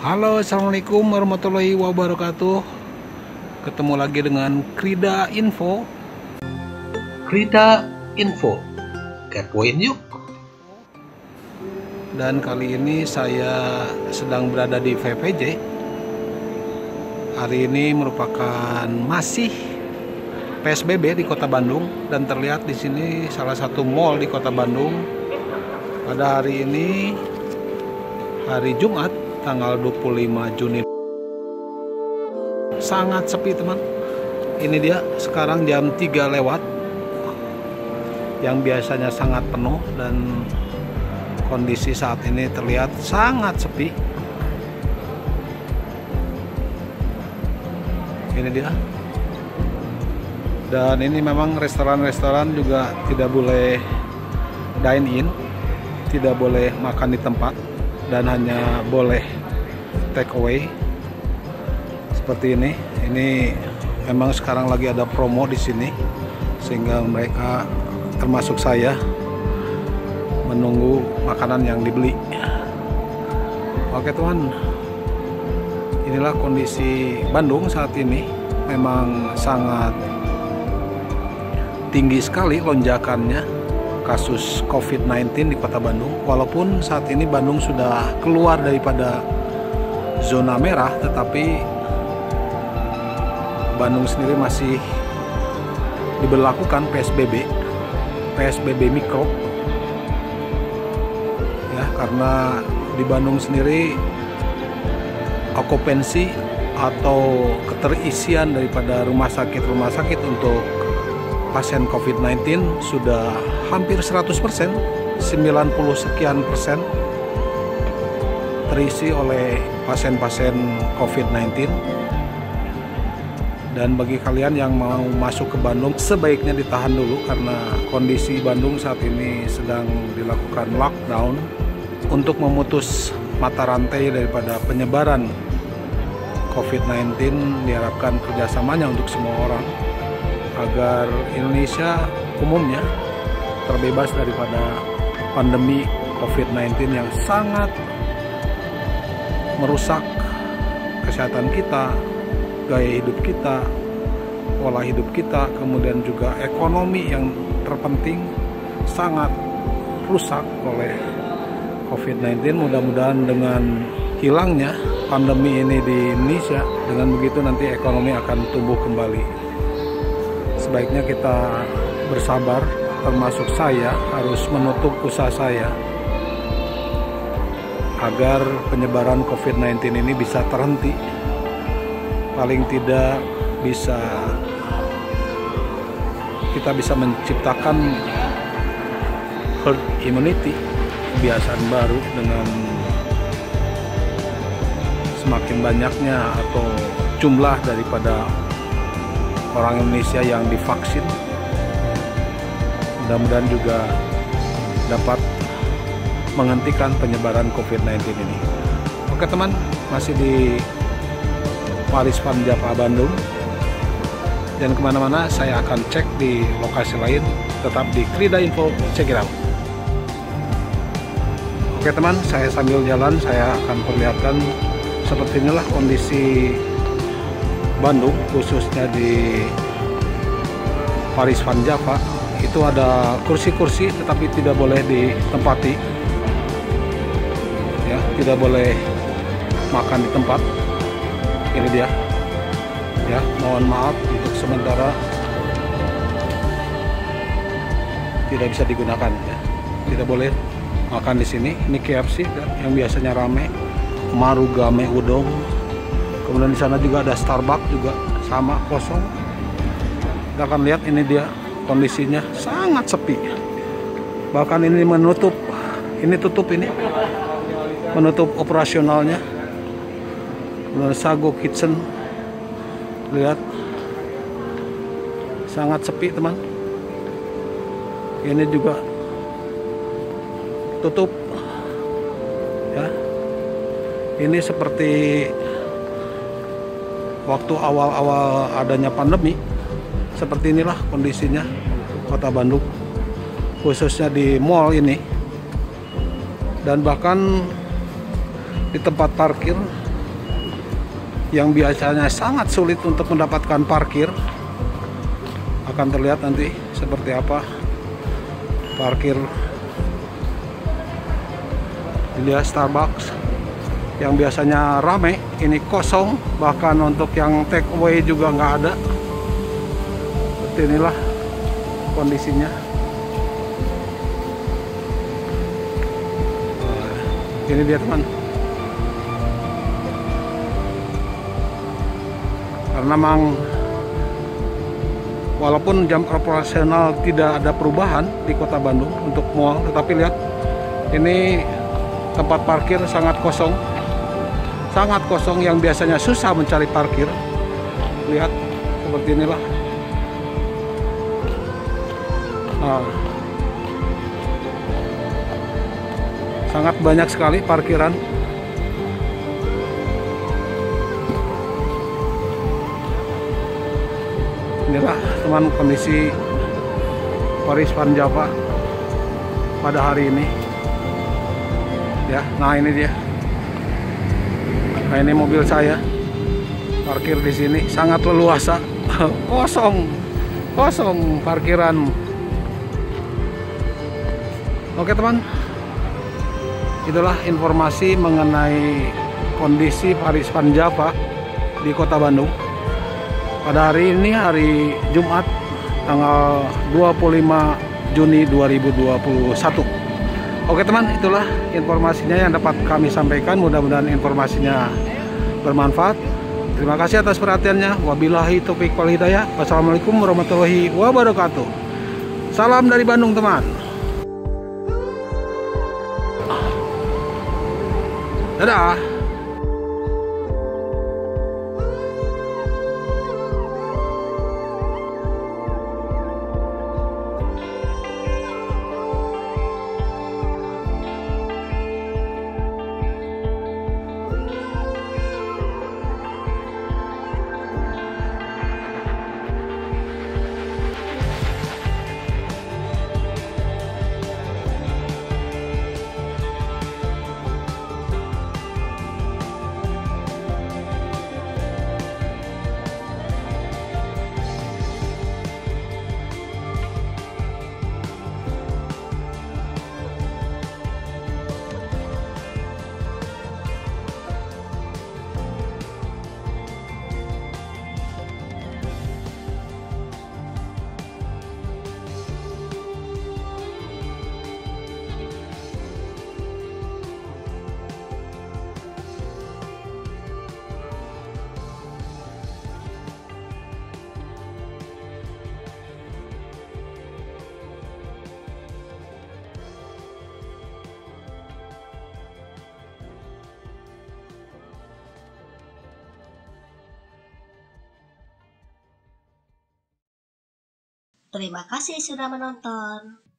Halo assalamualaikum warahmatullahi wabarakatuh. Ketemu lagi dengan Krida Info. Krida Info. Kepoin yuk. Dan kali ini saya sedang berada di VPJ Hari ini merupakan masih PSBB di Kota Bandung dan terlihat di sini salah satu mall di Kota Bandung. Pada hari ini hari Jumat tanggal 25 Juni. Sangat sepi teman. Ini dia sekarang jam 3 lewat yang biasanya sangat penuh dan kondisi saat ini terlihat sangat sepi. Ini dia. Dan ini memang restoran-restoran juga tidak boleh dine in tidak boleh makan di tempat dan hanya boleh take away seperti ini. Ini memang sekarang lagi ada promo di sini sehingga mereka termasuk saya menunggu makanan yang dibeli. Oke teman inilah kondisi Bandung saat ini. Memang sangat tinggi sekali lonjakannya kasus COVID-19 di kota Bandung. Walaupun saat ini Bandung sudah keluar daripada zona merah, tetapi Bandung sendiri masih diberlakukan PSBB, PSBB mikro, ya karena di Bandung sendiri okupansi atau keterisian daripada rumah sakit-rumah sakit untuk pasien COVID-19 sudah hampir 100 persen, 90 sekian persen terisi oleh pasien-pasien COVID-19 dan bagi kalian yang mau masuk ke Bandung sebaiknya ditahan dulu karena kondisi Bandung saat ini sedang dilakukan lockdown untuk memutus mata rantai daripada penyebaran COVID-19 diharapkan kerjasamanya untuk semua orang agar Indonesia umumnya terbebas daripada pandemi COVID-19 yang sangat merusak kesehatan kita, gaya hidup kita, pola hidup kita, kemudian juga ekonomi yang terpenting sangat rusak oleh COVID-19. Mudah-mudahan dengan hilangnya pandemi ini di Indonesia, dengan begitu nanti ekonomi akan tumbuh kembali sebaiknya kita bersabar termasuk saya harus menutup usaha saya agar penyebaran COVID-19 ini bisa terhenti. Paling tidak bisa kita bisa menciptakan herd immunity kebiasaan baru dengan semakin banyaknya atau jumlah daripada orang Indonesia yang divaksin. Mudah-mudahan juga dapat menghentikan penyebaran COVID-19 ini. Oke teman masih di Paris Van Java Bandung. Dan ke mana-mana saya akan cek di lokasi lain. Tetap di Krida Info check it out. Oke teman saya sambil jalan saya akan perlihatkan. Seperti inilah kondisi Bandung khususnya di Paris Van Java itu ada kursi-kursi tetapi tidak boleh ditempati. Ya tidak boleh makan di tempat. Ini dia. Ya mohon maaf untuk sementara. Tidak bisa digunakan ya. Tidak boleh makan di sini. Ini KFC yang biasanya rame. Marugame Udon kemudian di sana juga ada Starbucks juga sama kosong. Kita akan lihat ini dia kondisinya sangat sepi. Bahkan ini menutup ini tutup ini menutup operasionalnya. Kemudian Sago Kitchen lihat. Sangat sepi teman. Ini juga tutup ya. Ini seperti waktu awal-awal adanya pandemi seperti inilah kondisinya kota Bandung khususnya di mall ini. Dan bahkan di tempat parkir yang biasanya sangat sulit untuk mendapatkan parkir akan terlihat nanti seperti apa parkir dia Starbucks yang biasanya rame ini kosong. Bahkan untuk yang take away juga nggak ada. Seperti inilah kondisinya. Ini dia teman. Karena memang walaupun jam operasional tidak ada perubahan di kota Bandung untuk mall tetapi lihat ini tempat parkir sangat kosong sangat kosong yang biasanya susah mencari parkir. Lihat seperti inilah. Nah, sangat banyak sekali parkiran. Inilah teman kondisi Paris Van Java pada hari ini. Ya nah ini dia nah ini mobil saya. Parkir di sini. Sangat leluasa. Kosong. Kosong parkiran oke teman. Itulah informasi mengenai kondisi Paris Van Java di kota Bandung. Pada hari ini hari Jumat tanggal 25 Juni 2021 Oke teman itulah informasinya yang dapat kami sampaikan. Mudah-mudahan informasinya bermanfaat. Terima kasih atas perhatiannya. Wabillahi taufiq wal hidayah. Wassalamualaikum warahmatullahi wabarakatuh. Salam dari Bandung teman. Dadah. Terima kasih sudah menonton.